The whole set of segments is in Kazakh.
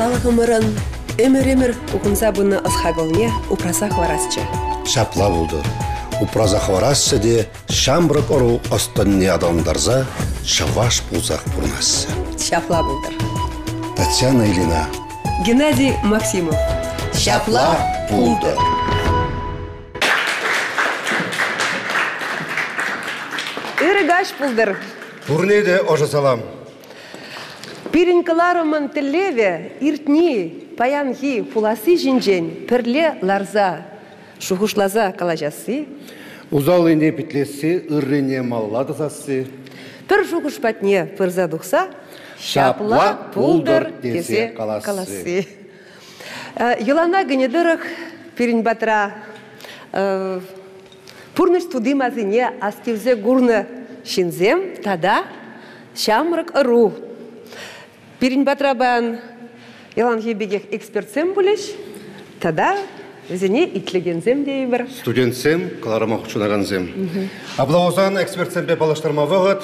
өмір-өмір ұғынса бұны ысхағылне упраса хварасчы. Шапла болды. Упраза хварасчы де шамбрык ұру останне адамдарза шаваш пулзақ бұрнасы. Шапла бұлдыр. Татьяна Илина. Геннадий Максимов. Шапла пулды. Үрігаш бұлдыр. Турнеде ожа салам. Пиринкаларымын тілеве, иртни, паянхи, фуласы жинжен, пірле ларза, шухушлаза калажасы, Узал ине петлесі, ыррене маллады сасы. пір шухуш патне пырза дұқса, Шапла пулдыр десе каласы. Э, Йылана гынедырық пирин батра, э, пурныш туды мазыне астивзе гурны шинзем, тада шамрык ыру. Пирин батра бан Йылан хебегех экспертсем булеш, тада зене итлегензем дейбір. Студентсем, Кларама Хучунаганзем. Аблаузан экспертсембе балаштырма вағыт.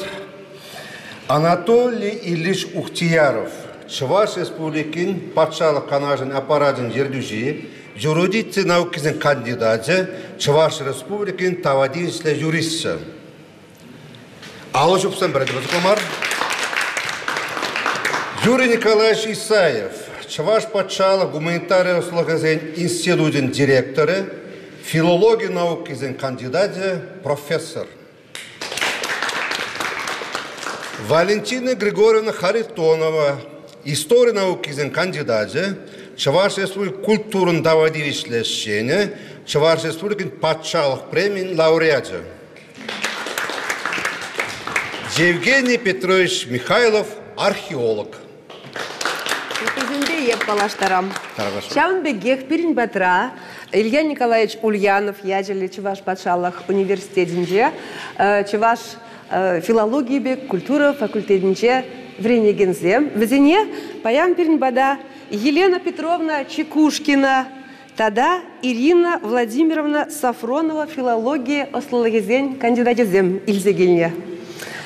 Анатолий Ильич Ухтияров, Чуваш Республикин патшалық канажын аппаратын жердужи, юридиция наукизин кандидаты, Чуваш Республикин тавадинсле юристы. Алы жұпсан бірді бұзықламар. Юрий Николаевич Исаев, Чаваш патшалық гуманитария услугазен институтын директоры, филология наукизен кандидаты, профессор. Валентина Григорьевна Харитонова, история наукизен кандидаты, Чаваш Республик культурын давадивишлешені, Чаваш Республикин патшалық лауреаты. Евгений Петрович Михайлов, археолог. Көзінде еп балаштарам. Тарғашы. Шаун бегех пирин батра, Илья Николаевич Ульянов, ядерлі Чуваш патшалық университетінде, э, Чуваш э, филология бек культура факультетінде вренегензем. Візіне паян пирин бада Елена Петровна Чекушкина, тада Ирина Владимировна Сафронова филология ослологезен кандидатезем илзегенне.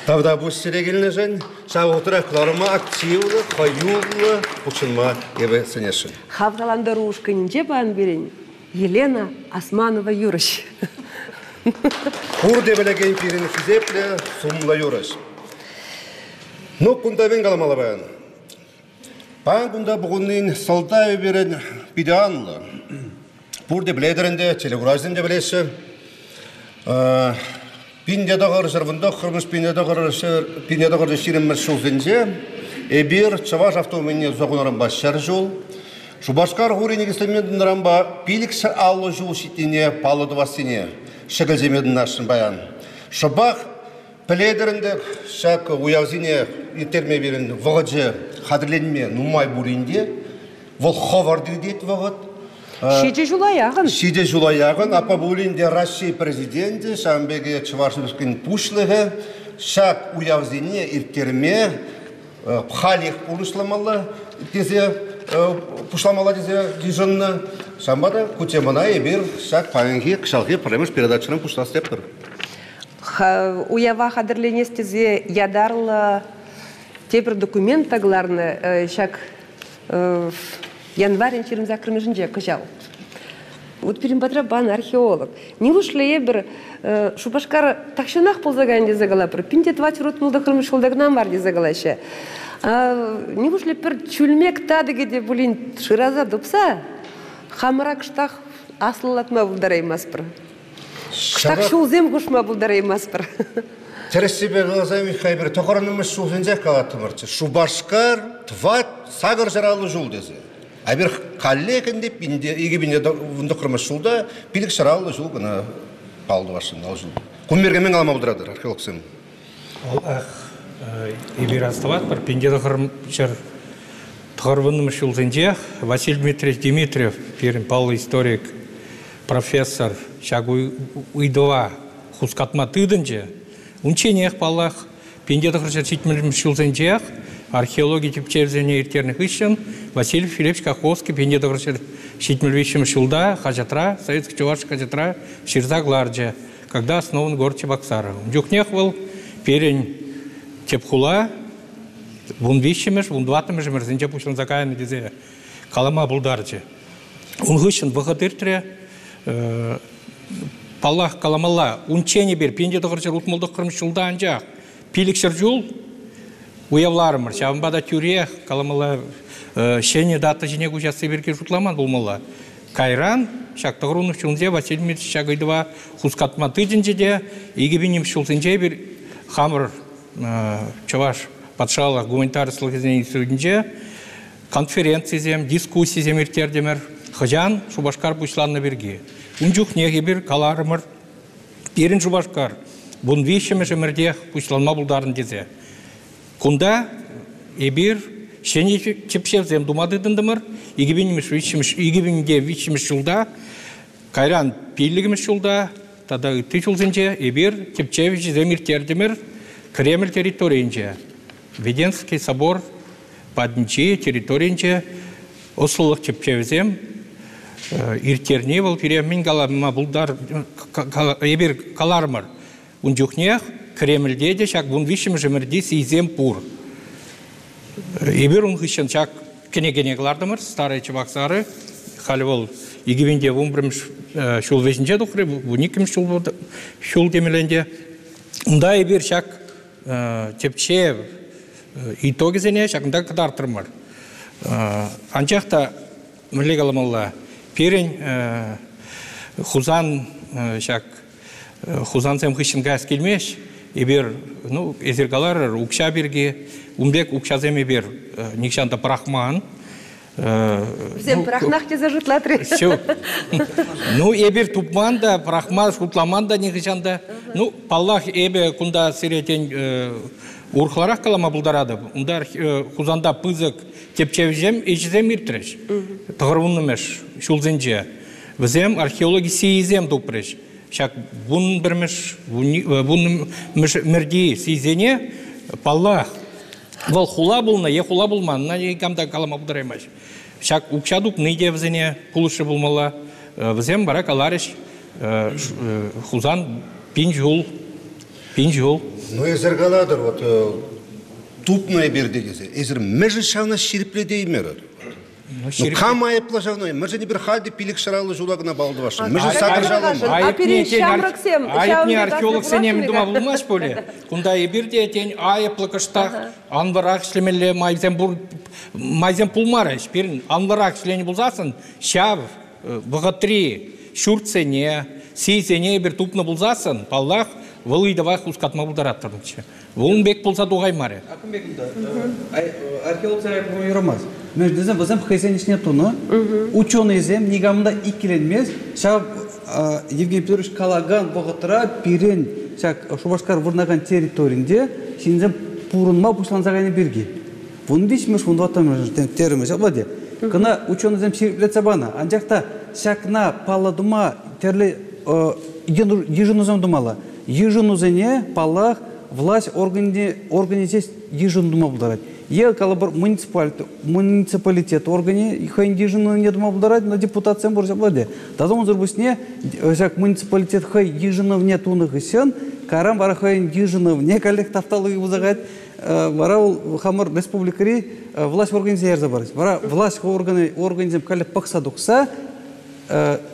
Тавда бұл сирегеліне жән, шау отыра кларыма активлы, қаюлы, ұчынма ебе сенешін. Хавталанды рушканинже бан берен Елена Османова Юрыш. Құр дебелеген пирін физепле, сумла юрыш. Ну, күнда бен қаламалы баян. Баян күнда бұғынның салдай берен бидеанлы. Бұр де біледірінде, телегураждың де білесі. Пиндеда ғыршырвында, қырмыш пиндеда ғыршыр, пиндеда ғыршыр ширіммір шулзінже, эбир чаваш автомобиліне зоғынырын басшар жол. Шубашкар ғурені кеслемедін рамба пилік шар аллы жол шитіне палыды васыне шігілземедін нашын баян. Шыбақ піледірінде шак уявзине етерме берін вғыджы қадірленме нумай буринде, вол ховарды дейт вғыд. Шеже жулаяғын. Шиде жулаягын, апа булинде Россия президенті, шамбеге Чувашевскин пушлығы, шак уявзине иртерме, пхалих пулышламалы, тезе пушламала тезе дижынны, шамбада кутемана ебір шак паянги кшалги премеш передачының пушлас деп тұр. Уява қадірленестезе ядарлы тебір документ тагларны э, шак э, январин чирим закрымежинже кыжал. Вот перембатра бан археолог. Не ушле ебір э, шупашкар такшанах ползаган дезагала, пір пинте твать рот мулда кырмыш шулдагнам бар. А, Не ушле пір чүлмек тадыге де булин шираза дупса, хамыра кыштах аслылатма булдараймас бір. Кыштах шулзем гушма булдараймас бір. Через себе глазами хайбер тоқырынымыз шулзензе қалатымырчы. Шубашкар тват сагыр жаралы жул дезе. Абир қаллекін деп бинде иге бинде вунда кырмыш жулда билік жаралы жул гына палды башын ал жул. Кумберген алма бұдырадыр археолог сен. Ол ақ ебір астыват бір пендеді қырымшыр тұғырбының шулзенже Василий Дмитриевич Дмитриев, перін пал историк, профессор, шагу уйдова хускатма тыдынже, унченех палах, пендеді қырымшыр ситмілім шулзенже археология типчерзене иртерных ищен Василий Филиппович Каховский пендеді қырымшыр ситмілвишім шулда, хажатра, советский чуваш хажатра, ширза гларджа, когда основан город Чебоксара. Дюхнех был перень Тепхула, вун дватымеш мерзинче пушлан закаяны дезе калама булдарчы. Он гышын вахатыртре паллах каламалла унчени бер пенде догырчы рутмулдык кырмыш жылда анжак пиликшер жул уявларымыр шабынбада тюре каламалла шене даты жіне кучасы берке жутламан булмалла кайран шактагруну чулзе василий дмитриевич шагайдыва хускатма тыдинжеде игибиним шулсынже бир хамыр чаваш патшалық гуманитарлық институтинже конференциязем дискуссиязем иртердемер хыжан шубашкар бушланна берге. Унжух неге бир каларымыр берин шубашкар бун вишеме жемерде бушланма булдарын дезе. Кунда эбир шене чепшевзем думадыдындымыр игибинмиш вичимиш игибинге вичимиш жылда кайран пиллигимиш жылда тада ытты жылзынже эбир чепчевич земиртердимир Кремль территориинче Веденский собор паднчи территориинче осулық чепчевзем иртерне бол пире мин галама булдар эбир калармыр унжухнех Кремльде де шак бун вишим жемерди сизем пур. Эбир ун хышын шак кене калардымыр старый чебаксары халі игибинде он біріміш шул вешінче дұқыры буниким шул шул демеленде унда эбир шак тепче итоги зене шакында кадартырмыр анчахта милли галамалла перен хузан шак хузан сем хышын газ келмеш ибер ну эзергалар укша берге умбек укша земе бер никшанда прахман Всем прахнах те зажитлатри. Все. Ну, эбир тупман да, прахма, шутламан да, нихишанда. Ну, паллах эбе кунда сиретен урхларах калама булдарады. Ундар хузанда пызык тепчевжем, ичзем иртреш. Тығырвуннымеш, шулзенже. Візем археологи сейзем тупреш. Шак бун бірмеш, бун мерди сейзене, паллах Вал хула булна, е хула булман, на не камда калама бударемаш. Шак укшадук ныйде взене пулышы булмала. Взем барак алариш хузан пинжул, пинжул. Ну, езер галадыр, вот тупная бердегезе. Езер межі шавна ширіпле деймер. Кам айыпла шавна, межі не бір халде пилік шаралы жулагына балды башы. Межі сагыр жалым. Аперин шамраксем, Айыпне археолог сенем дума булмаш поле. Кунда ебирде тен айыплы кыштах, анварак шлемеле майзем бур майзем пулмара шпирин анварак шлени булзасын, шав, богатри, шурцене, сейзене бір тупны булзасын, паллах вылыйдыва хускатма булдараттырынчы. Вон бек болса дугаймаре. Акымбекімді, археологтар ойырамаз. Мен дезем, бізем хесенішне туны, ученый зем, негамында икеленмес, шав Евгений Петрович Калаган бұғытыра пирен, шак Шубашкар вырнаған территоринде, шинзем пурынма пушланзағайны берге. Бұны дейшмеш, бұны ватамыз, теріміз, абаде. Кына ученый зем шеріплетсе бана, анжақта шакна палладыма терлі ежінузем думала. Ежінузене паллах власть организес ежіндума бұлдарад. Е калабыр муниципалитет, муниципалитет органе хайын ежіну не дума бұлдарад, но депутациям бұржа бұлады. Таза он зұрбысне, жак муниципалитет хай ежінов не туны ғысен, карам бара хайын ежінов не коллег тафталығы бұзағайд, бара ол хамыр республикари власть организер забарыз. Бара власть органы организм коллег пақса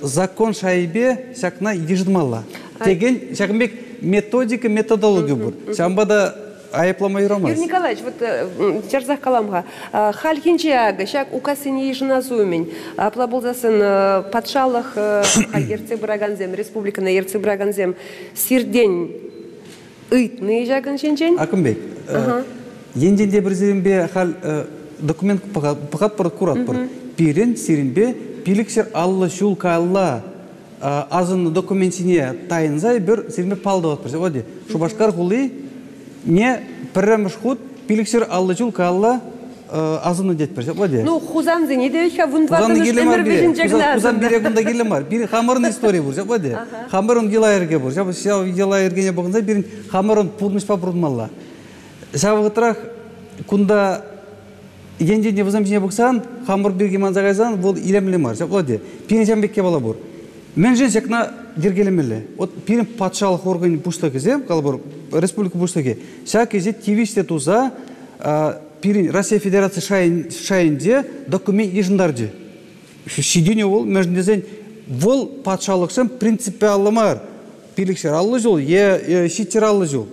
закон шайбе сякна ежідмалла. Tegen, шақымбек, методика, методология бұр. Шамбада айыпламай ромас. Юрий Николаевич, вот чарзах каламға. Хал хинчиага, шак укасыне ежиназумен. Апла болзасын патшалық ерце браганзем, республиканы ерце браганзем, сирден ыйт не жагын шенчен? Акымбек, енденде бір зерінбе хал документ пақат прокурат бір. Пирен, сиринбе, пилікшер алла шул калла азын документине тайынзай бір сирме палды от бірсе. Оди, Шубашкар хулы не пірреміш худ пилікшер алла жул калла азыны дет бірсе. Оди. Ну, хузанзы не девичка вун Кузан дватыныш гилемар темір бире. бежін Кузан жагназы. кузан бире кунда гилемар. Бири хамырын история бурса, боди. Хамырын гилайерге бур. Жабы сяу гилайергене багынса бирин хамырын пурныш па пурнмалла. Жабыгытрах кунда Енде не вызам жіне бұқсан, хамыр берге манзағайзан, бұл илемлемар. Боди. Пирин жамбекке бала бур. Мен жен секна дергелемелі. Вот пирин патшалық органы пушта кезе, калбыр республика пушта ке. Ша кезе тивиште туза пирин россия федерация шайын шайынде документ ежындарды шидене ол междезен вол патшалықшын принципиалымар. Пиликшер аллы жол е шитер аллы жол.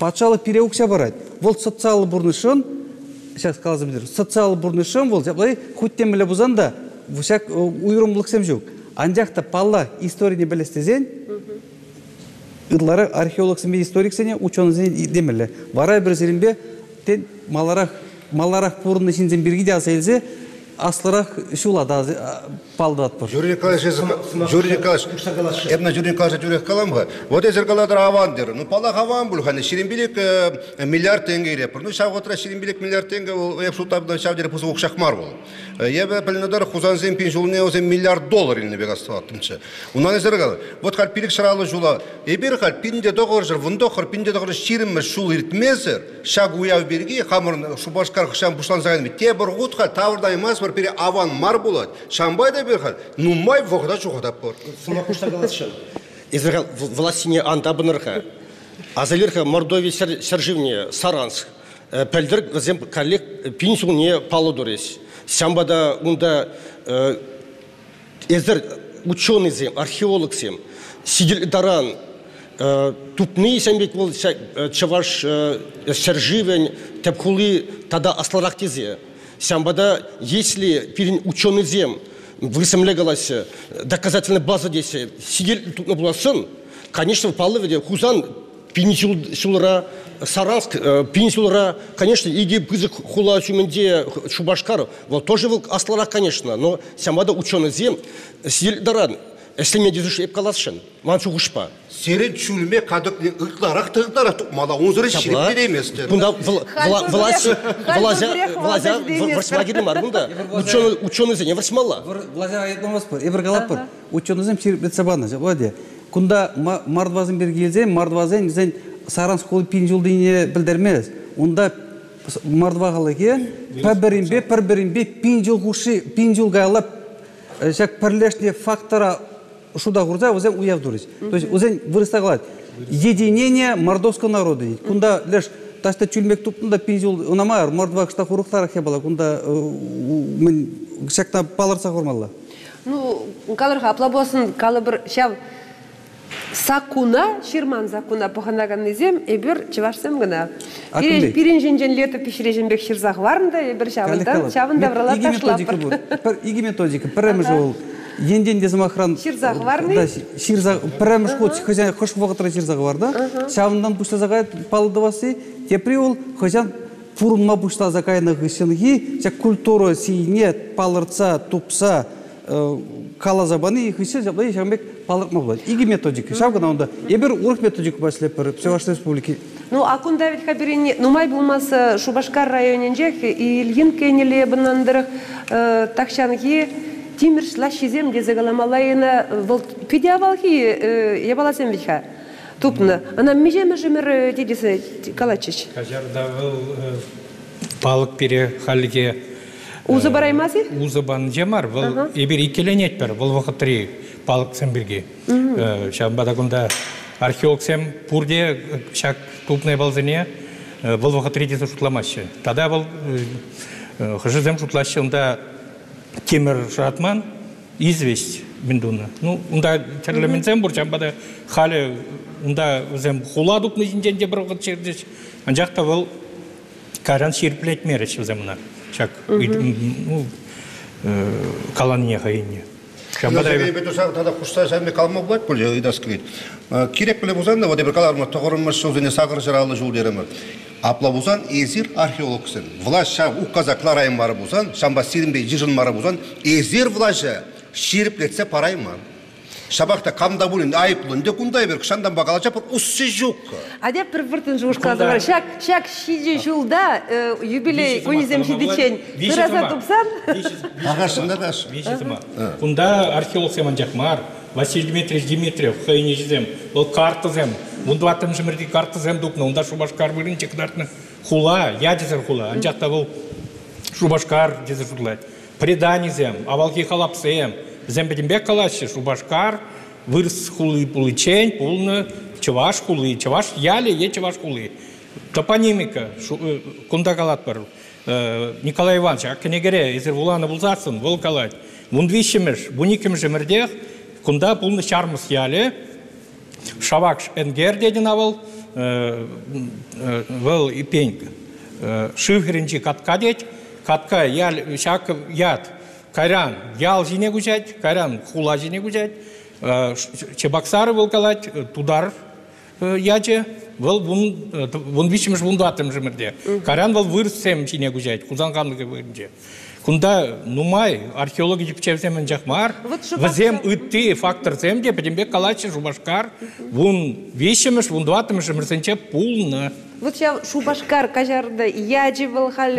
Патшалық переукся барады вол социалы бурнышын сейчас сказал социалы бурнышын вол былай хуттемеле бузан да всяк уйрымлық сем жоқ анжақта палла историяны білестезен ыдлары археолог сене историк сене ученый сене демеле. Вара бір зеринбе тен маларах маларах пурны шинзен бирги да сейлзе асларах шула да палдат пор Юрий Николаевич, Юрий Николаевич, эбна Юрий Николаевич Юрий Каламга. Вот эзер каладыр аван дер. Ну пала аван бул хане ширинбилик миллиард тенге. Ну шав отра ширинбилик миллиард тенге ол дер пусу окшакмар бол. Ебе пеленадар хузан зем пин жулне озем миллиард доллар бега стваттымчы. Унан эзер. Вот шаралы жула. Эбер хал пинде догор жер вундо хор пинде догор ширинме шул иртмезер. Шаг уяв берги хамыр шубашкар хшам бушлан заган. Те бір бір пере аван мар булат. Шамбайда берхал. Ну май вогда чухатап бар. Сумакушта галасшын. Израгал властине анда бынырха. Азалирха Мордовия Серживне Саранск. Пәлдір гізем коллег пинсуне палудурес. Сямбада унда эзер ученый зем, археолог зем. Сидел даран тупны сәмбек бол чаваш Серживен тепхулы тада асларак тезе. Сямбада если пирин ученый зем, высымлегалась доказательная база здесь сидел тут на буласын конечно палы веде хузан пинисулра саранск пинисулра конечно иди пызык хула сюменде шубашкар вот тоже был аслара конечно но сямада ученый зем сидел даран если мне дизуш еп каласшын ман чугушпа Серен чулме кадык ыкларак тыгдара мала унзыры ширип береместер. Власть власть власть варсмагиды бар бунда ученый ученый зене варсмала. Влазя айтмамас пыр, эбір қалап пыр. Ученый ширіп бетсе бана, ваде. Кунда мардвазын бергелзе, мардвазын зен саран сколы пин жылдыне білдермез. Онда мардва қалыке, пәбірінбе, пәрбірінбе пин жыл хуши, пин жыл гайлап, шак пірлешне фактора шуда гурза узен уяв дурис. То есть узен вырыста калат. Единение мордовского народа. Кунда леш ташта чүлмек тупнда пинжул унамар мордва кышта хуруктар хебала кунда мен шакта паларса хормалла. Ну, калырға апла болсын, калы бір шав сакуна, ширман сакуна поханаган незем, эбір чывашсем гына. Акындай? Пирин женжен лето пишіреженбек ширзақ варында, эбір шавында, шавында врала ташлапыр. иги методика. Пірем жол. Енден дезім охран. Ширзағы варный? Да, ширзақ. Пірем шкот хозяин хош вақытра ширзағы бар да. Шавындан пушта загай палдывасы. Тепри ол хозяин фурунма пушта загайны гышынги. Чак культура сине палырца, тупса, кала забаны хышы жаблай шамбек палырма болады. Иги методика. Шавгана онда. Ебір урх методика баслеп бір. Псеваш республики. Ну, акунда ведь хабирин, ну, май булмасы Шубашкар районенже, Ильин кенеле бынандырық, такшанги, тимир шлашизем дезегаламалайына, вол пидиавалхи, ябаласем ведь ха. Тупны. Она меже межемір дедесі калачыш. Кажарда был балық пере халге Узы бараймасы? узы бан жемар был эбир икеленет бер был вакытри балық сен бирге шамбада кунда археолог сем пурде шак тупный балзыне был вакытри десе шутламашы тада был хыжызем шутлашы темір жатман известь миндуна. Ну унда терлеменсем бур шамбада халі унда зем хула дупны жинженде бір вакыт был каран ширплет мереш земна. Чак ну хайне тада калмак бул беле бузан да вот каларма сагыр жаралы жол. Апла бузан эзир археолог сен. Влаш ша у казаклар бар бузан, шамба сиринбей жижын мара бузан, эзир влаша шириплетсе парайман. Шабақта камда булин айыплын де кундай бер кшандан багала чапыр уссы жук. Аде бір біртін жуышқа бар. Шак, шак шиде жылда юбилей көнізем шидечен. Тыраса тупсан? Агашында да. Вещетіма. Кунда археолог семан жақмар, Василий Дмитриевич Димитриев, хайне жезем, ол карты зем, мұнда атым жымырди карты зем дупна, онда шубашкар бұрын чекдартны хула, я дезер хула, анжақта бұл шубашкар дезер жудлать. Предани зем, авалки халапсем, зем бедембек калашы, шубашкар, вырс хулы пулычень, пулны чаваш хулы, чаваш яле, е чаваш хулы. Топонимика, э, кунда калат бар. э, Николай Иванович, а кенегере, езір уланы бұлзасын, бұл қалай. Мұн вишіміш, бұн икіміш өмірдех, күнда бұлны шармыс ялі, шавак энгер дедін авыл, выл ипеньк. Шывхерінчі катка дед, катка ял, шак яд, кайран ял жине гужать, кайран хула жине гужать, чебаксары был калать, тудар яче, выл бун бун вишимш бун датым жымырде. Кайран выл вырсем жине гужать, кузанганлыгы вырынче. Кунда нумай археологи жипчевсемен Шубашкар- візем үтті фактор земде, педембек калачы жубашкар, вун вишимш, вун дуатымш жымырсенче пулны. Вот я шубашкар кажарды яджи был хал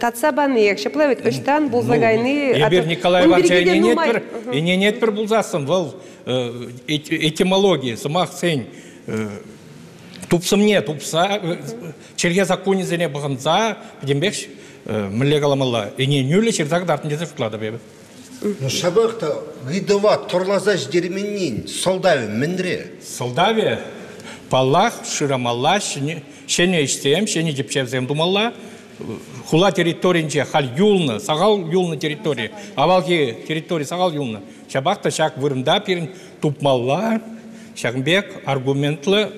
татсабаны якша плавит öşтан бұл загайны. Ебер Николай Иванович, и нет бір, и не нет бір бұлзасын, бұл э, эти- этимология, сымақ сен, э, тупсым не, тупса, э, черге законе зене бұғынса, дембекш, мүле каламалла, и не нюлі черзақ дартын жезі шықлады бебі. Ну шабақта гидова торлаза ждерменнин солдавы міндре. Солдаве, паллах, шырамалла, шене іштем, шене жепчевзем думалла, хула территориинче хал юлны, сағал юлны территория, авалки территория сағал юлны. Шабақта шак вырымда пирин тупмалла, шагбек аргументлы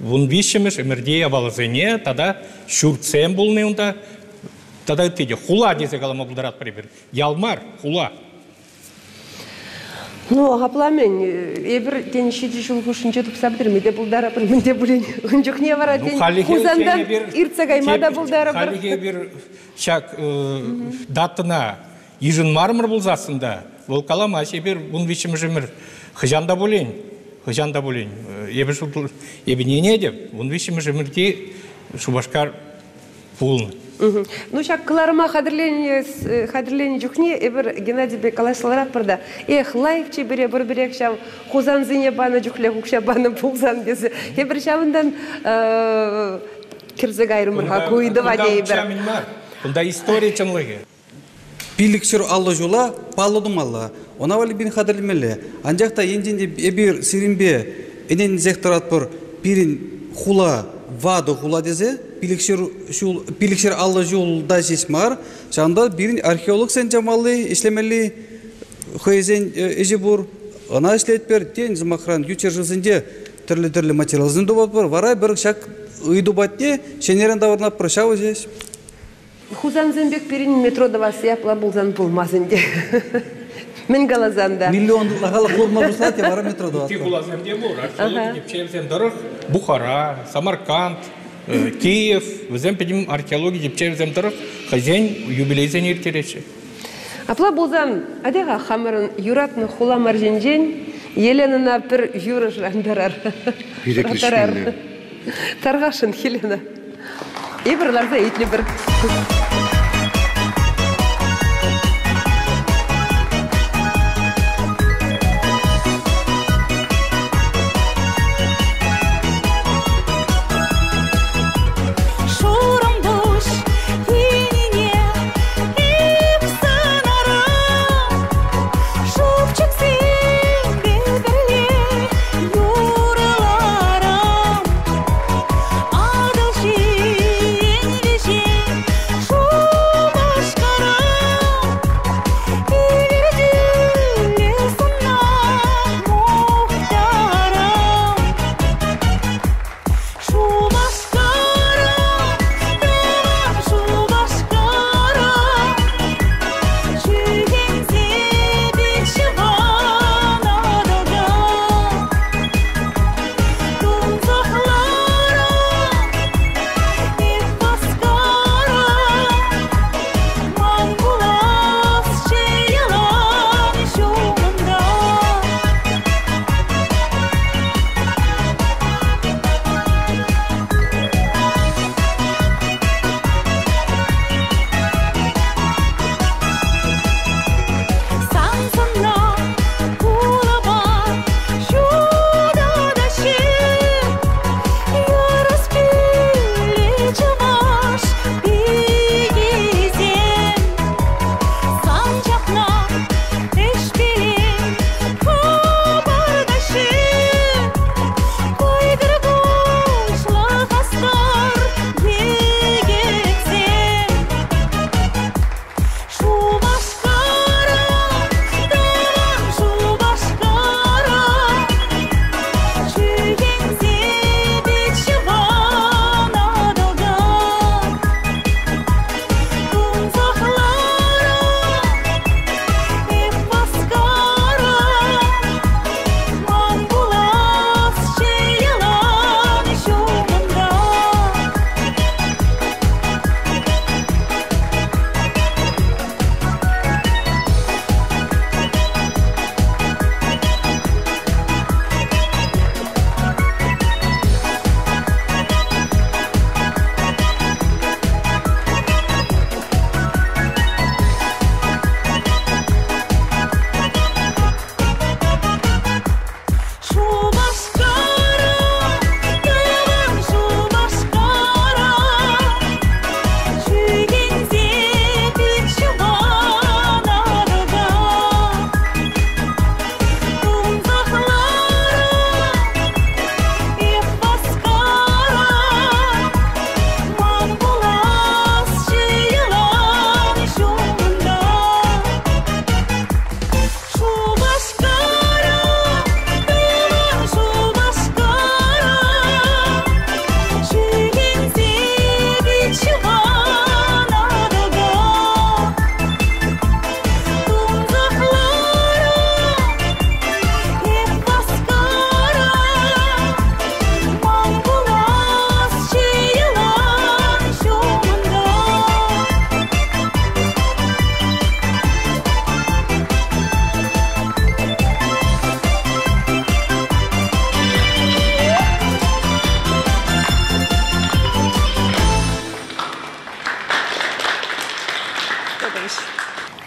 вун вишемеш эмердей авалызыне, тада шурцем булны унда, тада тиде хула десе калама булдарат прибер. Ялмар, хула. Ну, ғапламен, ебір тен шеде жыл ғушынче тұпса бідір, менде бұлдары бір, менде бұлен, ұнжық не бара, тен каймада теп- бұлдары бір. халиге бір шак э, датына. Ижин мармыр болзасында ол калама шебер бун вичим жемір хыжанда болен хыжанда шутул ебі нене деп бун вичим жемірде шубашкар пулны. Ну, шак кыларыма хадырлене жүхне, ебір Геннадий бек калашсаларак бірді. Эх, лайк чебере бір бірек шав, хузан зіне баны жүхле хукша баны пулзан десе. Ебір шавындан кірзі гайрымырға көйді ва дейбір. Бұнда история чынлығы. Пиликшер алла жула, паллы думалла. Она вали бин хадрлимеле. Анжакта енженде эбир сиринбе, энен зекторат бір пирин хула, вады хула дезе, пиликшер алла жулда жесмар. Жанда бирин археолог сен жамалли, ишлемели хойзен эжибур. Она ишлет бер тен змахран ючер жизінде түрлі-түрлі материал зынды бар. Варай бір шак ыйду батне, шенерен даварнап прошау здесь. Хузан зенбек перин метрода вас япла булзан пулмазын де. Мен галазанда. Миллион лағалы форма бұслат, я бара метрода Ти ватпар. кулазем де бур, археолог дырых, Бухара, Самарканд, э, Киев, візем педім археология депчевзем дырых, хазен юбилейзен ертереші. Апла булзан, адеға хамырын юратны хула марженжен, Еленына пір юры жрандарар. Тарғашын Елена. Ебірларда етлі бір.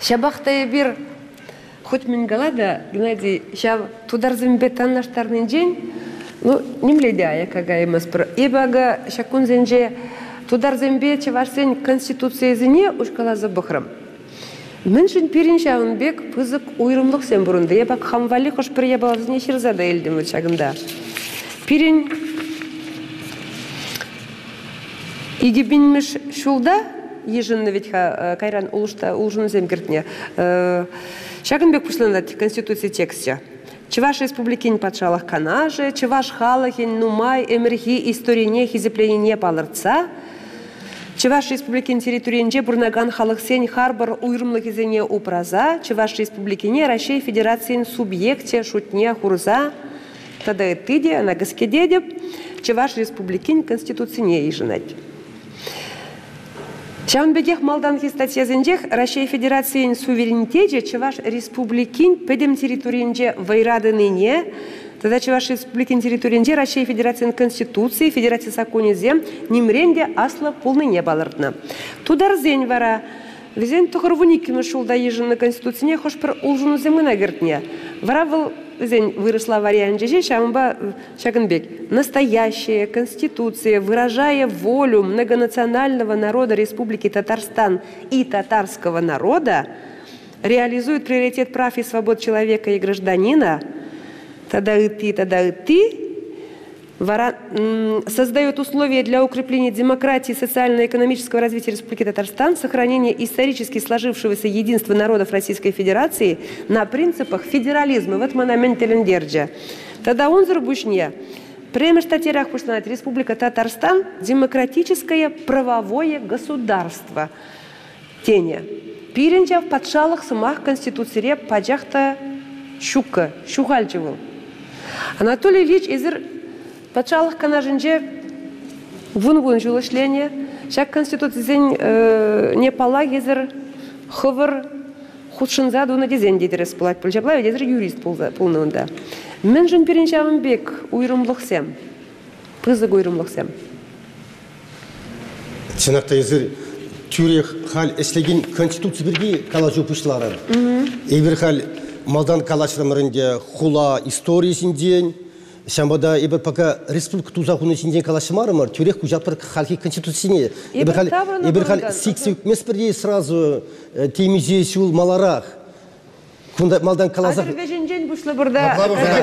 Шабахта бир хоть мен галада, Геннадий, ща тудар зембе таннаштарнын день, ну, немледе ая кага емес бір. Ебага шакун зенже тудар зембе чевашсен конституция зене ушкала забыхрам. Мен шын пирин бек пызык уйрымлык сен бурунды. Ебак хамвали хош бір ебал зене ширзада елдім өт шагында. Пирин Игибинмеш шулда ежинны ведь э, кайран улушта улжын земгертне. Шагынбек пушланда конституция тексте. Чеваш республикин патшалах канаже, чеваш халахин нумай эмерхи историне хизепленине палырца, Чеваш республикин территориенде бурнаган халықсен харбар уйрымлы кезене упраза, Чеваш республикине Россия Федерациян субъекте шутне хурза, тада тыде, на гаскеде деп, Чеваш республикин конституцине ижинать. Чаунбегех малданхи статьязендех Россия Федерациян суверенитете Чеваш республикин педем территориенде вайрады ныне, Тогда Чеваш республикин территориенде Россия Федерациян Конституции, Федерация законезе, немренде асла полный не балырдна. Тудар зень вара, Везен тухарвуникими шулда ежинна конституцине хош улжуну земгына гертне. Вара был зень выросла вариант же, шамба Шагенбек. Настоящая конституция, выражая волю многонационального народа Республики Татарстан и татарского народа, реализует приоритет прав и свобод человека и гражданина, тогда и ты, тогда и ты, создает условия для укрепления демократии и социально-экономического развития Республики Татарстан, сохранения исторически сложившегося единства народов Российской Федерации на принципах федерализма. Вот мы на Ментелендерджа. Тогда он зарубушне. Премьер статья Республика Татарстан – демократическое правовое государство. Теня. Пиренча в подшалах самах конституции паджахта щука, щухальчевыл. Анатолий Ильич Изер патшалық канажынже вун-вун жылышлене, шак конституциясен э, не пала кезір хывыр худшынза дуна дезен дейді расплать пульчаплай дезір юрист пулнында. Мен жын переншавын бек уйрымлықсем, пызык уйрымлықсем. Чынакта езір тюрех хал эслеген конституция бірге калажу пушлары. Эбір хал малдан калашрамырынде хула историясінден, Шамбада ебір пока республика тузахуны синден калашмарымар, тюрех кужапыр халки конституцияне. Ебір хал ебір хал бұрындан. сиксек месперде сразу темизе сюл маларах. Кунда малдан калазах. Э, көмегі.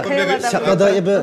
қиялада Шақада ебі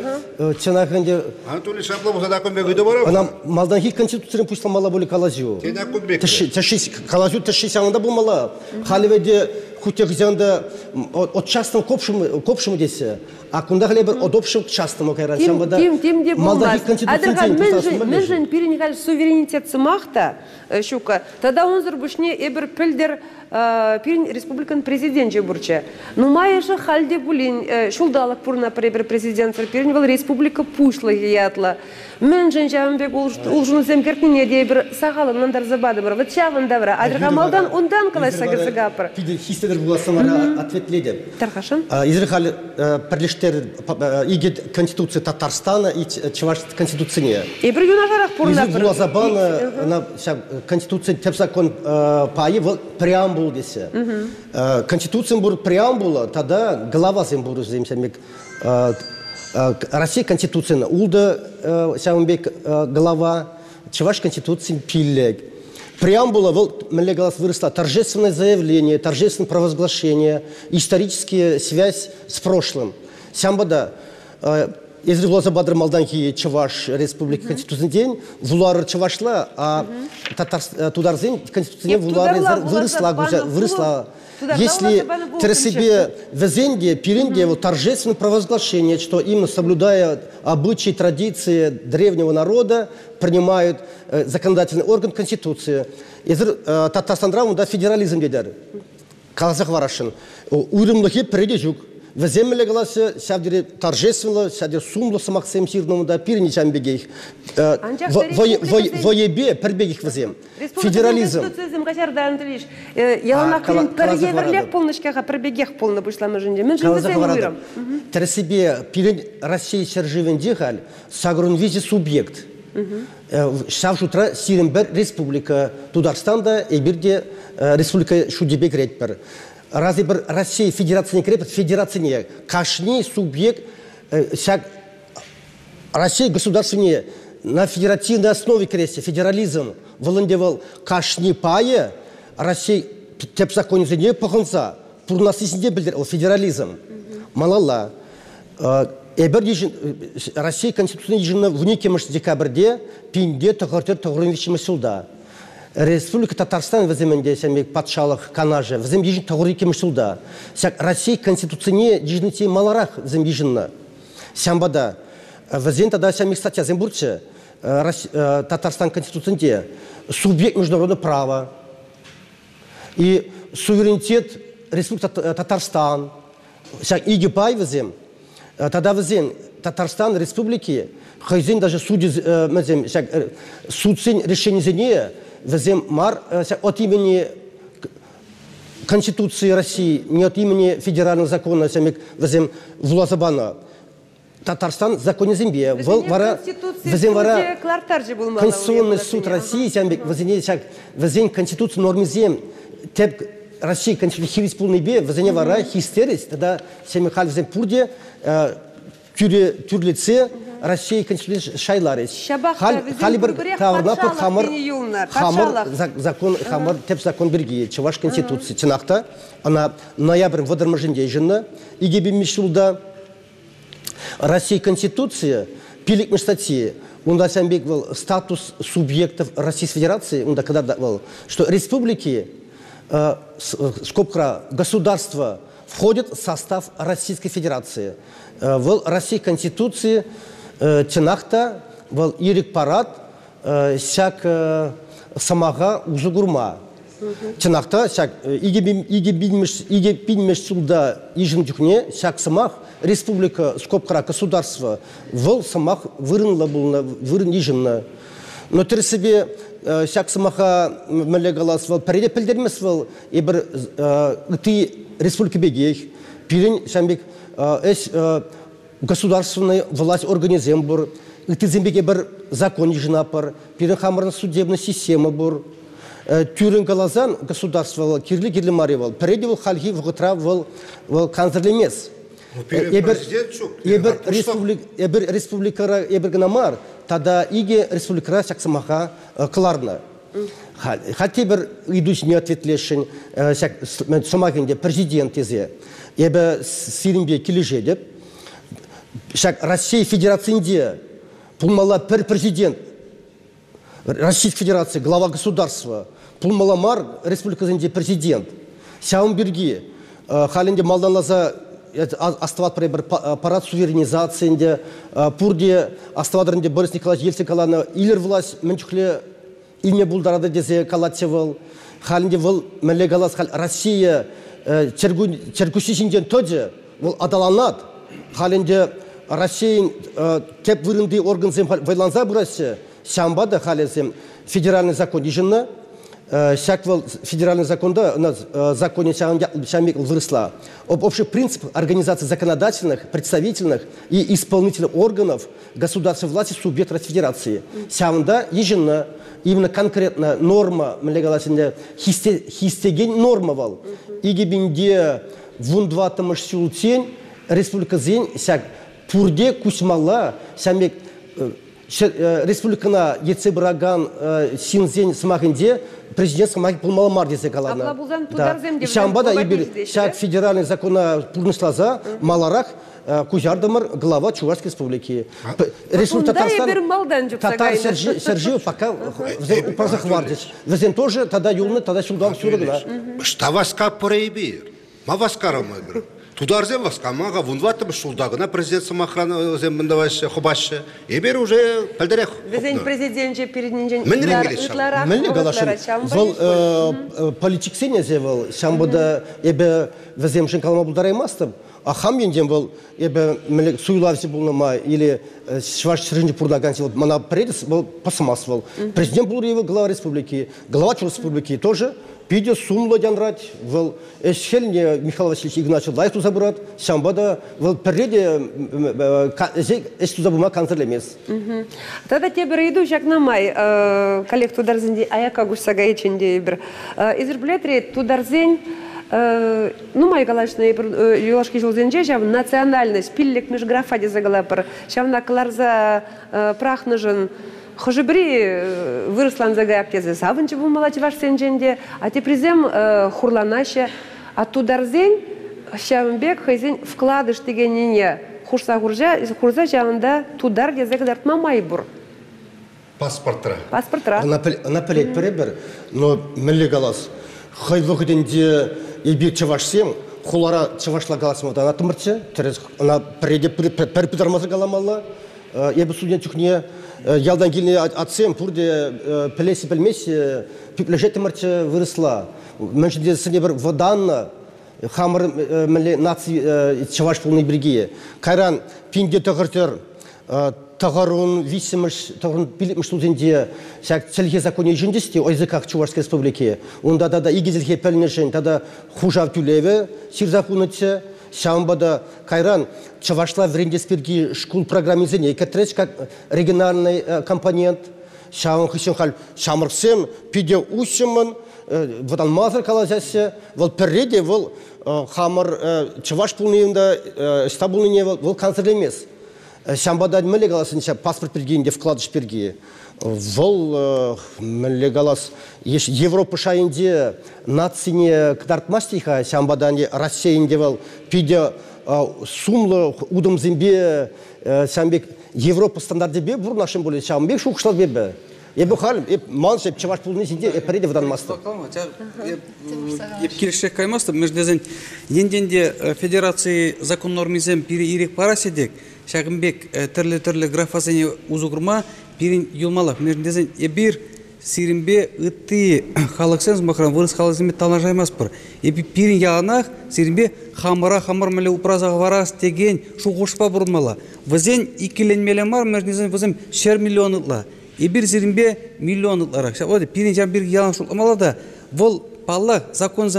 чынақынде Анатолий Шаблов за такой бегу добро. Она малдан хи конституцияны пуштла мала боли. Тыши тыши калажу тыши саңында болмала. Халиведе хутек зянда от частным копшым копшым десе. А кунда халебер от общим частным кайран Тим, тим, тим болмас. Адырған мен пуштла жын- мен жын перенегал суверенитет сымақта, э, щука, тогда он зарбушне эбір пілдер э, пирин республикан президент же бурча. Ну майышы халде булин, шулдалық пурна пребір президент пирин республика пушла ятла. Мен жын жавынбек улжуну земкертіне де бір сағалынан дарзабады бір. Вот чавында бір. Адырға малдан ондан қалай сагырсы гапыр. Фиде хистедер буласамара ответледи. Тархашын? Изрихали перлиштер игет конституция Татарстана и чеваш конституция. И бір юнашарақ пурна Изрих булазабана на ша конституция теп закон пайы вот преамбул десе. Конституция бур преамбула, тогда глава зем бур земсемек Россия конституцияны улда сәумбек глава чеваш конституция пиллег. Преамбула вот голос выросла торжественное заявление, торжественное провозглашение, историческая связь с прошлым. Сямбада Езри влаза бадыр малданки Чаваш Республика Конституционный день, вулар Чавашла, а тударзен Конституционный Еп, вулар тударла выросла, влаза баны выросла. Тударла Если себе везенде, перенде, вот торжественное провозглашение, что именно соблюдая обычаи, традиции древнего народа, принимают э, законодательный орган Конституции. Езір э, Татарстандра да федерализм дедер. Казах варашын. Уйрымлыхи преде жүк. Веземеле гласы сәвдері торжественно, сәвдері сумлы самақ семсирнымында пирни республика Воебе пірбегейх везем. Федерализм. Ялана калазах піргеверлек варады. полнышкаға пірбегех полны бұшлама жынде. Мен зен варады. уйрам. Тересебе пирен Россия серживен дехаль, сагрун визе субъект. Шав шутра сирен бір республика Тударстанда эбирде республика шудебе керет бір. Разве бір Россия федерация не керет, федерация не. Кашни субъект, э, шаг Россия государственнее на федеративной основе кресе, федерализм, волындевал кашни пае, Россия теп законе не пахынса, пурнасысінде білдір, ол федерализм. Малалла. Э, Эбір дежін, э, Россия конституцияны ежіні вникеміш декабрде, пинде тұғыртыр тұғырын вишімі сылда. Республика Татарстан візімінде сәмек патшалық канаже, візім ежін тұғыр екеміш сылда. Сәк Россия конституцияне ежіні тей маларақ візім ежіні. Сәмбада. Візен тогда сәмек статья зембурчы, Татарстан конституцияне субъект международного права, и суверенитет Республика Тат- Татарстан, всяк иги пай візем, Э, тогда візен Татарстан Республики, хайзен даже э, э, судсен решение зене, візем мар э, от имени Конституции России, не от имени федерального закона, сямек візем влазабана. Татарстан законе зембе. Выл вара, візем вара, Конституционный суд России, сәмбек, візіне шак, візен Конституция нормизем, теп Россия Конституция хирис полный бе, візіне вара хистерис, тогда сәмек хал візен пурде, тюрлице, Россия Конституция шайларис. Шабақта Хал- візен хали бір бір-бірек тавырна пыр патшалық хамыр, хамыр, закон, хамыр, теп закон берге, чеваш Конституция, тинақта, ана ноябрь выдырмы жінде жынны, иге бимешулда, Россия Конституция, пилик статьи, онда сәмбек был статус субъектов Российской Федерации, онда когда да- был, что республики, э, э, скобка, государства входят в состав Российской Федерации. Э, в России Конституции э, тенахта был ирик парад, э, сяк самага узугурма. Тенахта сяк э, иге билмеш суда ижин дюхне сяк самах республика скобкара государство выл самах вырынла булна вырын ижинна. Но себе сяк самаха мәле галас вал переде пилдермес вал и бір э, ты республика бегех пирен сәмбек эс э, государственная власть организем бур ты зембеге бір закон ижина пар пирен хамырна судебная система бур. Тюрен галазан государство кирлі кирлі маривал переде вал халхи вғытра пирен Ебір Арпуштақ. республик ебір республикара ебір гнамар тада иге республикара саксамаха э, кларна. Хати бір идуч не ответлешін сомагенде президент езе ебі сиринбе кележе деп. Шак Россия Федерациясында пулмала пір президент Российской Федерации, глава государства, Пулмаламар, республикасында президент, Сяумберги, халінде малданлаза астават бір па- э, парад суверенизациясында, э, пурде аставадырында Борис Николаевич Ельцин каланы илер власть мінчухле илне булдарады дезе калатсевал, халінде выл мәле галас хал Россия чергушишінден тоде, ол адаланат, халінде Россия кеп вырынды орган зем вайланза бурасы, Сямбада халезем федеральный закон еженно, всякого федеральный законда у нас э, законе Сямик выросла. Об общих принципах организации законодательных, представительных и исполнительных органов государственной власти субъект Российской Федерации. Сямда еженно именно конкретно норма, млегаласында хистеген нормавал. Игебинде вундватымыш сюлтень республика зен сяк пурде кусмала сямек э, э, республикана етсе біраган э, синзен смағынде президент десе калана. Абла булзан тудар земде Шамбада болабыз шак федеральный закона пурнышлаза маларах э, кузардымыр глава Чувашской республики. Республика и Татарстан. Татар Сержиев пока взе- просто хвардич. Везен тоже тогда юлны, тогда сюда сюда. Штаваска порейбир. Ма васкара мыгр. Тударзем васка мага вунватым шулдагына президент зем мындаваще хобаще. Эбер уже пальдерек. Везен президент же перед нинжен Мен ренгелес шам. ытлара, Мэлли галашын. Вол э, политик сене зевал. Шамбуда эбе везем шин калма булдараймастым. Ахам енден бұл ебі мілік суйлавси болнама или шваш шырынжы пурдаганси вот мана предис был посмас был президент был ревел глава республики глава республики тоже. Пиде сумло дянрать был эшхельне Михаил Васильевич Игнатьев лайфту забрат шамбада был переде эсту забума канцелемес Тада тебір иду жакнамай коллег тударзенде аяка гушсага еченде бір. Изерблетри тударзен ну май галашны юлашки жылзенже жав национальность пиллек межграфа дезагала бір. Шавна каларза прахныжын Хожибри вырослан зага аптезе савынчы булмалати ваш сенженде, а те призем хурланаще, а тударзен шавынбек хайзен вкладыш дегеніне хурса хуржа, хурза жавында тудар дезег дартмамай бур. паспортра Паспортра. Она пілет бірі бір, но мілі галас. Хайлы ебек чавашсем, хулара чавашла галасым одан атымырчы, түріз ана піреде пір підармасы галамалла, ебі студент чүкне, ялдан келіне атсем, пұрде пілесі пілмесі, піплежеті мұрчы вырысла. Міншінде сіне бір воданна, хамыр мілі наци чаваш полный біргие. Кайран пинде тұғыртыр, тағарун висимыш тағарун билипмыш тузенде сяк целхе законе жиндисти о языках Чувашской республики. Унда да да игизелхе пелнешен тада хужав тюлеве сирзахуныче шамбада кайран чавашла врендеспирги школ программизение кетреш как региональный э, компонент шамын хышын хал шамырсем пиде усымын вадан мазыр калазясе вол перреде вол э, хамыр э, чаваш пулнеюнда стабулныне вол канцер емес Шамбада мүлі қаласын паспорт бергенде вкладыш берге. Вол мүлі қалас Европа шайынде нацине кдартмастиха шамбадане Россиянде вол пиде сумлы удым зимбе шамбек Европа стандарты бе бұр нашын боле шамбек шуқшылар бебе. Ебі хал, еп ман шеп чаваш пулны синде эпереде вадан масты. Еп келішек каймасты, междезен енденде федерации закон нормизем пири ирек параседек, шағынбек түрлі-түрлі графазене узугурма пирин юлмалақ, междезен ебір сиринбе сиринбе хамыра хамыр мәле упразаға варас деген шуғышпа бұрынмала. Візен икеленмелен бар, междезен візен шер миллион сиринбе миллион ұтлара. Оды пирин жан ялан да, палла закон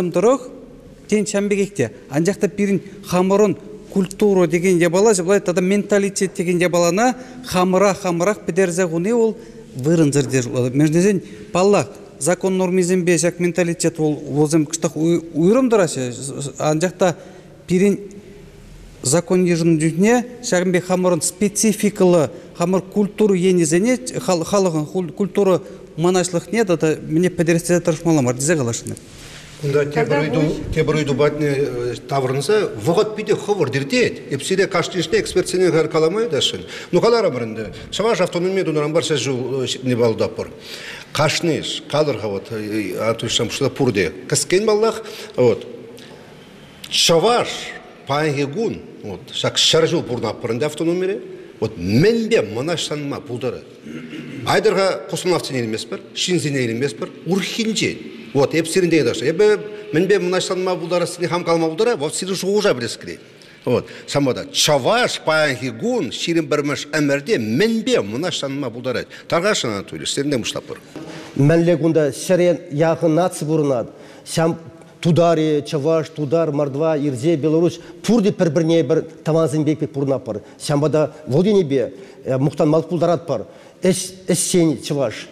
культура деген жабала, жабалай тада менталитет деген жабалана хамыра хамырақ педерзе ғуне ол вырынзыр дер. Междезен палла закон нормизм бешак менталитет ол возым кыштақ уйрымдырасы. Анжақта пирин закон ежін жүзіне шағынбе хамырын спецификалы хамыр культуру енезене халығын культура манашлық не да мне педерсте тырышмаламар дизе қалашыны. Кунда тебір үйді батне таврынса, вғат биде ховыр дирдет. Епсиде каштишне экспертсене ғар каламай дашын. Ну қалара бірінде. Шаваш автономия дунаран барша жыл не балдапыр. Кашниш, калырға вот, антуишам шуда пурде. Каскен баллах, вот. Шаваш, паангегун, вот, шак шаржыл пурнапырында автономия, вот менбе мынаштанма пулдары. Айдырға қосымлавцен елемес бір, шинзен елемес бір, урхинжен. Вот, еп сирин деген дашта. Ебе менбе мынаштанма пулдары сini хам калма пулдары, вот сирин шуғужа білескілей. Вот, самада чаваш паангегун ширин бірміш әмірде менбе мынаштанма пулдары. Тарғашын Анатолий, сиринде мұшлап бір. Мәллегунда шарен яғы наци бұрынады. Сам Тудари, Чаваш, Тудар, Мордва, Ирзе, Беларусь, пурди пір біріне бір тамазын бекпек пұрнап бар. Сямбада воденебе, мұқтан мал пулдарат бар. Эс сен Чаваш,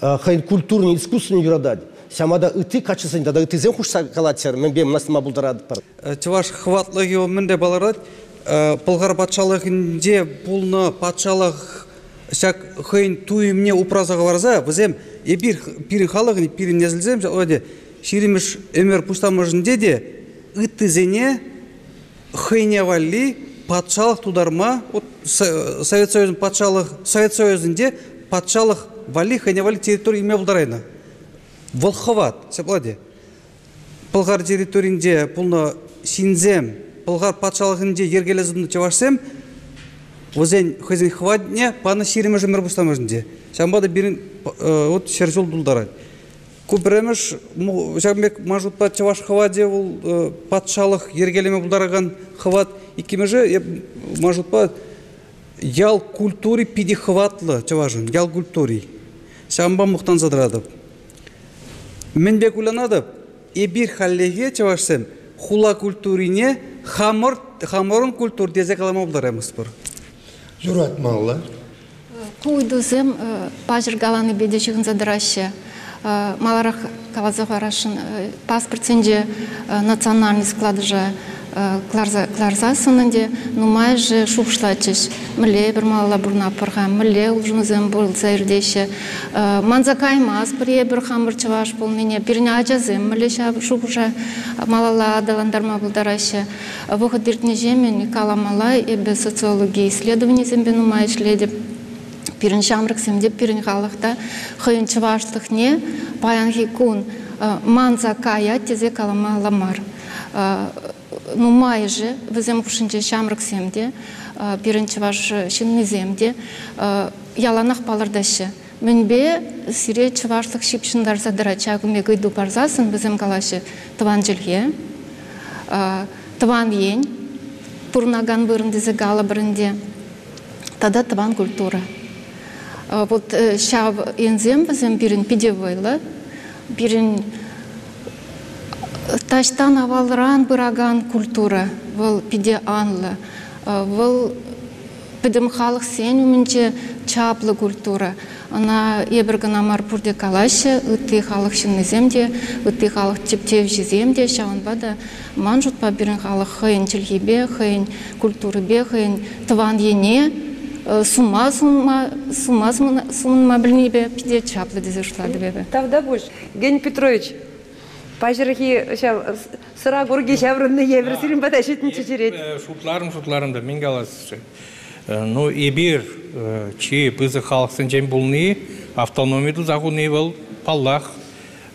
хайын культурный, искусственный юрадад. Сямада ыты качысын, да ыты хуш калатсер, мен бем насыма булдарат бар. Чаваш хватлығы о мінде баларад, пылғар патшалығынде бұлны патшалық шак хайын туйымне упразаға барза, візем ебір пирин халығын, пирин незілзем, оде, ширимеш өмір пустамыжынде де ыты зене хайне валли патшалық тударма, вот Совет Союзын патшалық, Совет Союзынде патшалық вали хайне валли территория име бұлдарайна. Волховат, сепладе. Пылғар территориінде пұлны синзем, пылғар патшалығынде ергелезімді чавашсем, Возен хозяин хватне, паны шириме жемер бустамыжынде. Шамбада бирин вот шержол дулдарат. Күбіреміш, жәмбек мажутпа чаваш хаваде ол э, патшалық ергелеме бұлдараған хават икимеже мажутпа ял культури пиди хватлы чаважын, ял культури. Шамба мұқтан задырадып. Мен бек уланадып, эбир халлеге чавашсем, хула культурине хамыр, хамырын культур дезе калама бұлдарамыз бұр. Журат малла. Куйдузем пажыр галаны беде шығын задырашы. Маларақ калазы қарашын паспорт сенде национальный склад же кларза сынынде нумай же шупшлачыш. Міле бір малала бұрна пырға, міле ұлжынызым бұл зайырдеші. Манзакаймас бір бір хамыр чываш бұл нене, біріне ажазым, міле шупша малала адаландарма бұлдарашы. Вұғы диртне жемен каламала ебе социология исследование зембе нумай шледіп пирин шамрык семдеп пирин халыкта хыйын чываштык не баянхи кун манза кая тезе калама ламар ну майже везем пушинче шамрык семде пирин чываш шинны земде яланах палырдашы Менбе сире чывашлык шипшиндар задыра чагуме гыйду парзасын бізім калашы тыван жилге тыван ень пурнаган бырынды гала бірінде тада тыван культура. Вот шав ензем бізім бірін пидевойлы бірін таштан авалран быраган культура вол пиде анлы вол пидем халық сен чаплы культура ана ебіргін амар пурде калашы ыты халық шиннеземде ыты халық чептев жеземде шаунба да ман жутпа бірін халық хыйын чилхибе хыйын культурыбе хыйын тыван ене сума сума сума сумма білмейбе чаплы дезе шутлады бебе Тавда буш. Ген Петрович, пажырхи сыра гурги шаврынны евр сирин бата шетин чечерет. Шутларым шутларым да мен галасы. Ну эбир чи пызы халықсын жем булны автономияду загуны был паллах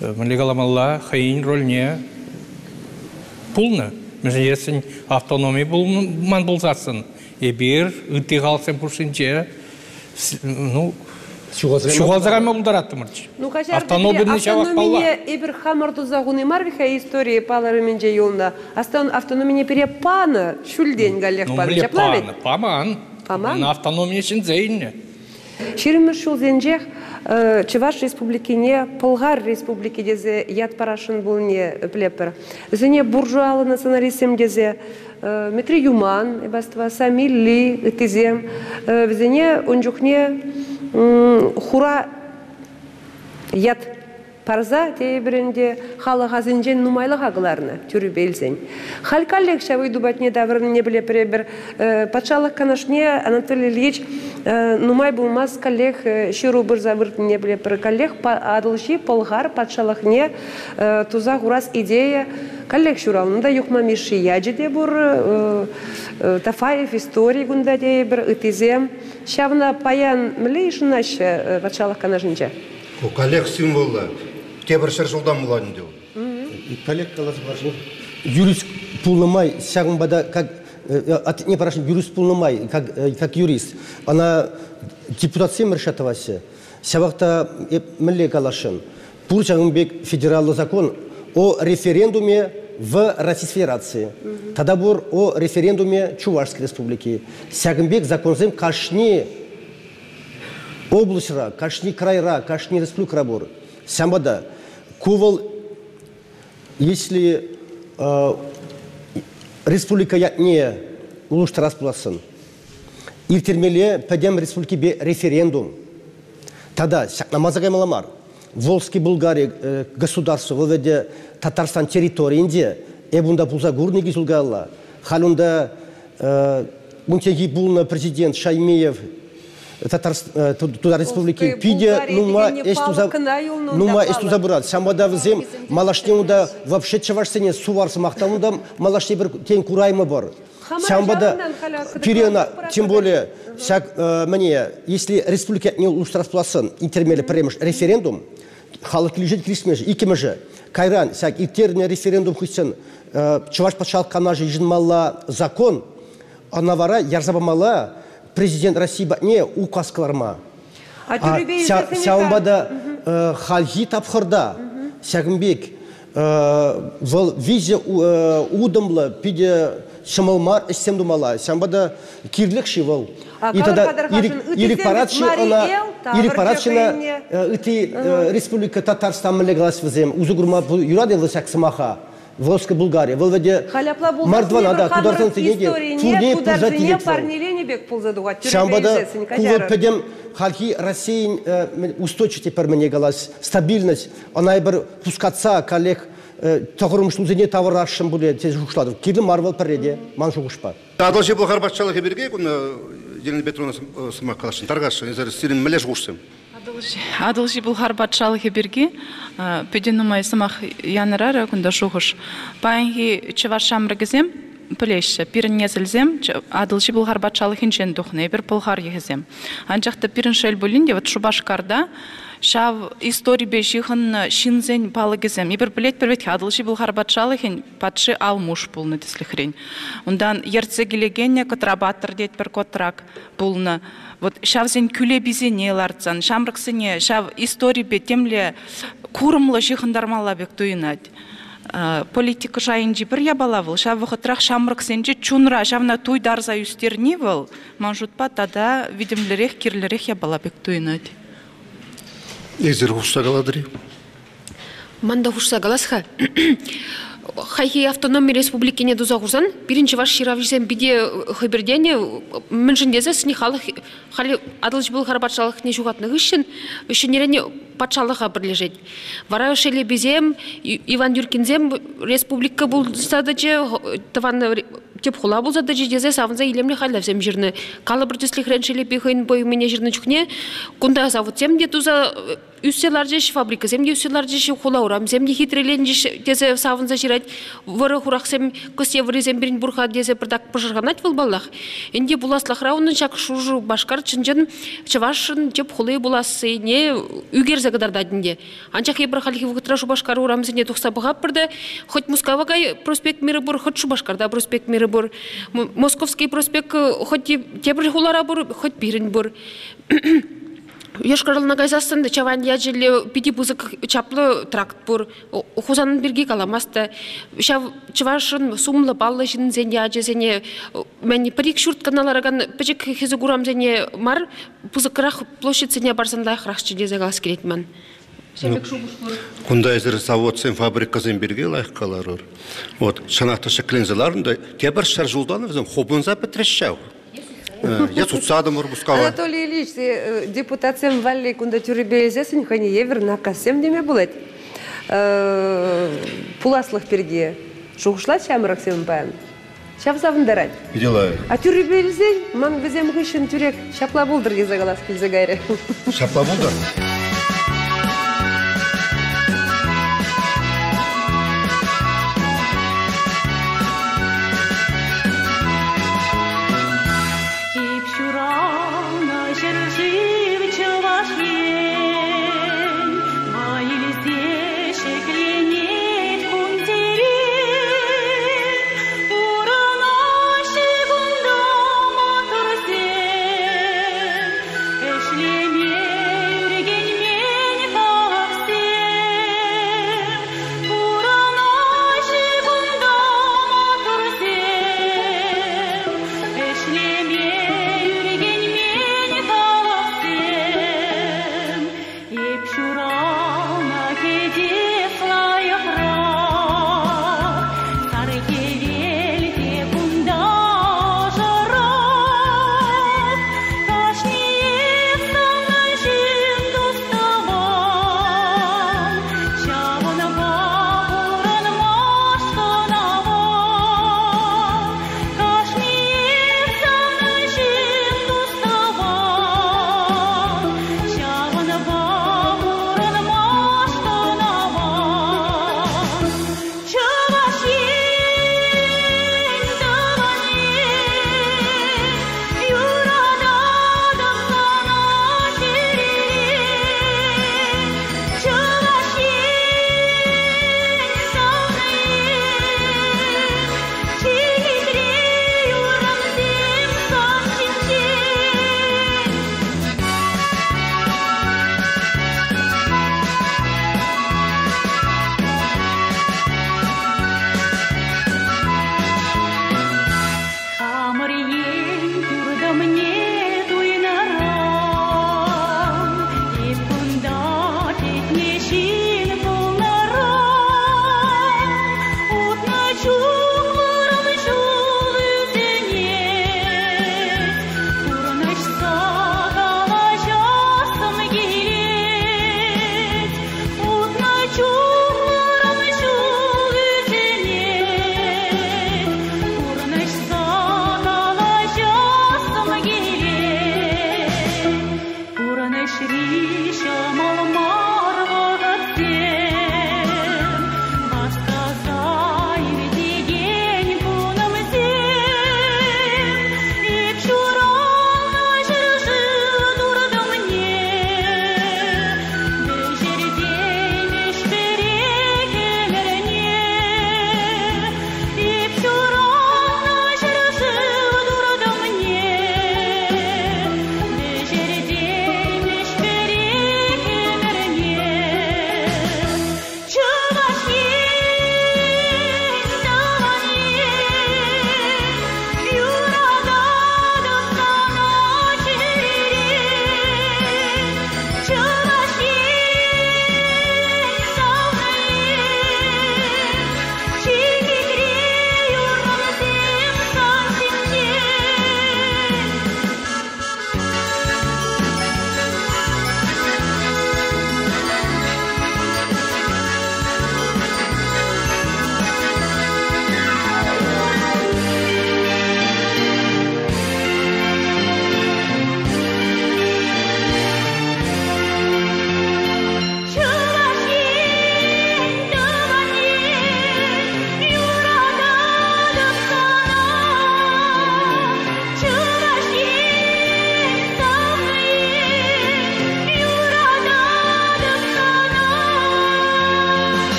млегаламалла хайын рольне пулны. Межесін автономия булман булзасын. Эбир ыты халықсын пушинче ну Шуғалзарама бұлдаратты мұрчы. Ну кажар Автономияны шавақ автономия эбир хамырду загуны марвиха истории палары менже юлна. Астан автономия пере пана шульден галех Ну, пана. мле Чаплавет? паны, паман. Паман? Автономия үшін зейінне. Ширимир шул зенжех Чеваш республикине Пылгар республики дезе яд парашын булне плепер. Зене буржуалы националистем дезе Метри Юман, эбаства Самилли, Этизем, везене онжухне хура яд парза те бірінде халы газинжен нумайлы хагыларны түрі белсен. Халькаллек шавы дубатне даврын не біле піре бір э, патшалық канашне Анатолий Ильич э, нумай булмас коллег э, ширу бір забырт не біле пір коллег адылши полгар патшалық не э, туза гурас идея коллег шуралында юхмамиши яджи де бур э, э, Тафаев истории гунда де бір ытизем. Шавна паян млейшнаш патшалық канашынча. Ко коллег символы. Тебір шыр жылдан мұладын деу. коллег қаласы баршын юрист пулнымай сягымбада как э, от не парашин юрист пулнымай как э, как юрист она депутат семер шатавасы сябақта мілле калашын пул чагымбек федеральный закон о референдуме в Российской Федерации. Тогда был о референдуме Чувашской Республики. Сягымбек законзем кашни областьра, кашни крайра, кашни республика бур. Сямбада кувал если э, республика не улушты распласын, иртермеле пәдем республики бе референдум. Тогда намазагай маламар. Волжский Булгария государство выведе Татарстан территориинде эбунда пулса сулгалла. Халунда мунтеги булна президент Татарстан туда республики пиде нума эстуза нума эстуза взем малашнеуда вообще чавашсене суварсы мақтамуда малашне бір тен кураймы бар. Хамара Самбада жағынан халяқы перена да тем более сяк э, мне если республика не устрапласын интермеле премеш референдум халық лежит крисмеш икимеже кайран сяк интерне референдум хысын чуваш патшалық канажы жинмалла закон анавара ярзабамала президент России ба- не указ кыларма А а сяумбада э, халхи тапхырда сәгімбек выл визе удымлы пиде шымылмар ішсем думала сәмбада кирлік ши выл А и тогда ирик парадши она парадшина жакайне. ыты республика татарстан юраде сымаха Волжская Булгария, выл веде Халяпла булсас мардвана да кударсан турне Шамбада кувал педем халки Россия э, устойчивость теперь мне галас. Стабильность. Она пускатса коллег тоғырымыштың зене тавыр ашшым бұле тез жуқшылады кирлі марвал пәрреде ман жуқшпа Адалжи бұл қарбатшалық берге, күні Елена Петровна сымақ қалашын, тарғашы, езір сирен мәлеш ғушсым. Адылжи булхар батшалығы берге, педенумай сымақ янырары күнді шуғыш. Байынғы чывар шамрыгізем, пілеші, пирін незілзем, адылжи булхар батшалығын жен дұхны, бір пылхар егізем. Анжақты пирін шел бөлінде, вот шубашкарда, шав история бешихын шинзен палыгызем. Ибір білет білет адылжи булхар батшалығын патшы алмуш бұлны дислихрен. Ондан ерцегілегенне котрабаттыр дет бір котрак бұлны. Вот шавзен күле бизе не ларцан, шамрыксыне, шав история бетемле курымлы жихындармала бек туйнать. Э, политика жайынжи бір ябалавыл, шав вғытрах шамрыксенже чунра, шавна туй дарза юстерни выл, манжутпа тада видимлерек, кирлерек ябала бек туйнать. Езір ғушса қаладыры. Манда хушса галасха. Хайхи автономия республикине дуза гурзан, биринчи ваш ширавжисен биде хыбердене міншіндезе сыни халық хали адылж был харбатшалық не жугатны гышын, үшінерене патшалыға бірлежет. Вара шеле безем, Иван Юркинзем республика болса да же, таван теп хула болса да же дезе савынза илемле халда всем жирны. Калы бір түслік реншеле бейхойн бой мене жирны чухне, кунда заводсем де туза үсселар жеш фабрика, земде үсселар жеш хула урам, земде хитрелен жеш дезе савынза жирать, выры хурақсем көсе вырызем бірін бұрха дезе бірдак пыжырғанат выл баллах. Инде буласлах рауның шак шужу башкар чынжын чывашын теп хулы буласы не үгер загадарда динде. Анчах ебір халихи вғытра шубашкар урам зене тұқса бұғап бірді, хоть Мускавагай проспект миры бұр, хоть шубашкарда проспект миры бұр, М- Московский проспект хоть тебір хулара бұр, хоть бирін бұр. Йошкарылна гайзасын чаван яжеле пиди бузык чаплы тракт бур хузанын бирги каламасты шав чывашын сумлы баллы жин зене аже зене мен парик шурт каналараган печек хизугурам зене мар бузыкрах площадь зене барсандай храхчы дезе галас келетман Күнда езір завод сен фабрика зен берге лайық қаларыр. Вот, шанақты шеклензеларында тебір шар жолдан өзің хобынза бітірішшәу. Я сутсадым ұрбұсқава. Анатолий Ильич, э, депутациям валли кунда тюрбейзесін хани евер накасем деме булет. Пуласлых перге. Шуғышла чамырак сем баян. Шав завындарать. Делай. А тюрбейзен, ман бізем ғышын тюрек шапла булдыр кезе қалас келзе гайры. Шапла болды.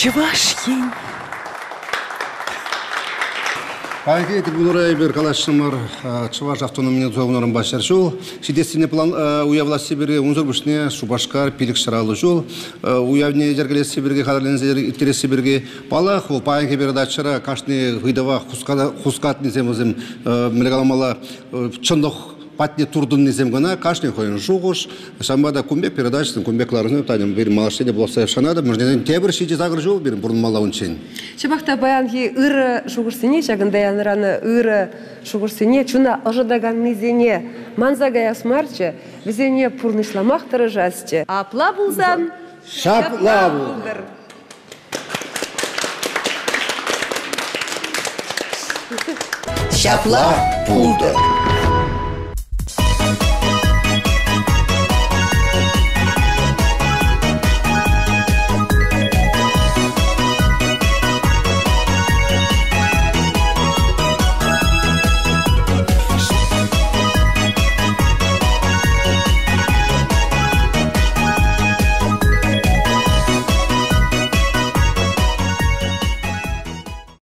Чуваш ен. Панки тибунура бер калашымар чуваш автономия зоонорун башар жол. Сидесине план уявла сибири унзор бушне шубашкар пилик шаралы жол. Уявне жергелес сибирге кадерлензе интерес сибирге балах ол панки бер дачара кашны гыдава хускада хускат низемозем мелгаламала чындык патне турдун низем гана кашны коен жугуш самбада кумбек передачасын кумбекларыны танем бир малашене болса шанада мужнеден тебир шиди загыр жол бир бурун малаун чен. Шабахта баянги ыры шугурсыне, шагында янраны ыры шугурсыне, чуна ожидаган низене, манзагая смарчы, визене пурнышламах тырыжасчы. Апла булзан, Шапла бул. булдыр. Шапла пулды.